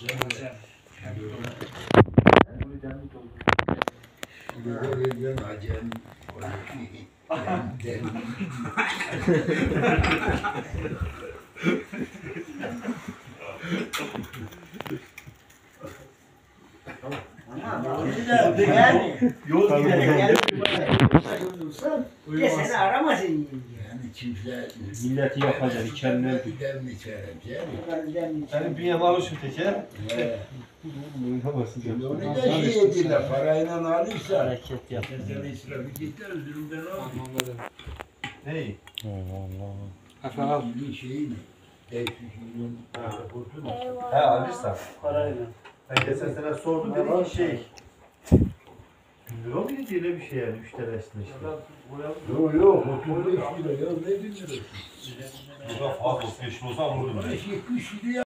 Bize verilen acem. Dem. Yol Ya seni aramasın. Çiftler. Milleti yapacak, içenler Bir dem içerim. Senin bünyen alışır teker. He. Uyuyamasın Şimdi onu da şey ediyorlar. Parayla alırsa. Hareket yap. Seni israf edecekler. Üzülümden al. Ney? Efendim? Bir. Değişikliğin. Kurtulun. He alırsan. Parayla. Ben geçen sene sordum dedi ki şey. 100 lira mı diye bir şey yani 3 tanesine işte. Yok yok. 35 lira. Ya ne diyorsun? Burada fazla 5 olsa alırdım ben. 70 lira.